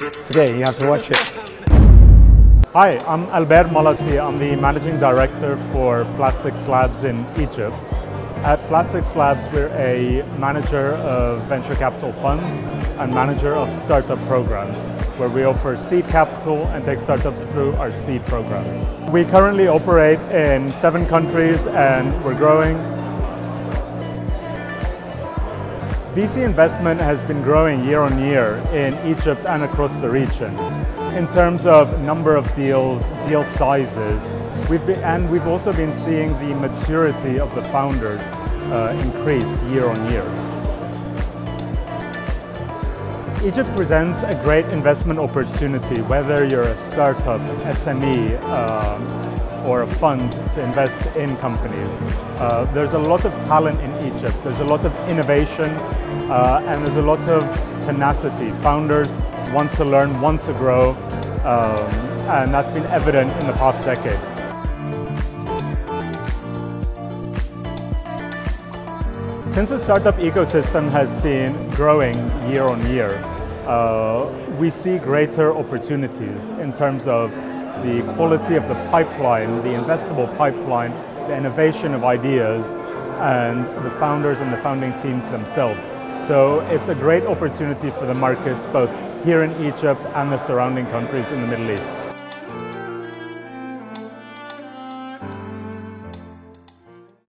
It's okay, you have to watch it. Hi, I'm Albert Malaty. I'm the Managing Director for Flat6Labs in Egypt. At Flat6Labs, we're a manager of venture capital funds and manager of startup programs, where we offer seed capital and take startups through our seed programs. We currently operate in seven countries and we're growing. VC investment has been growing year on year in Egypt and across the region. In terms of number of deals, deal sizes, we've been, and we've also been seeing the maturity of the founders uh, increase year on year. Egypt presents a great investment opportunity, whether you're a startup, SME, uh, fund to invest in companies. Uh, there's a lot of talent in Egypt. There's a lot of innovation uh, and there's a lot of tenacity. Founders want to learn, want to grow, um, and that's been evident in the past decade. Since the startup ecosystem has been growing year on year, uh, we see greater opportunities in terms of the quality of the pipeline, the investable pipeline, the innovation of ideas, and the founders and the founding teams themselves. So it's a great opportunity for the markets both here in Egypt and the surrounding countries in the Middle East.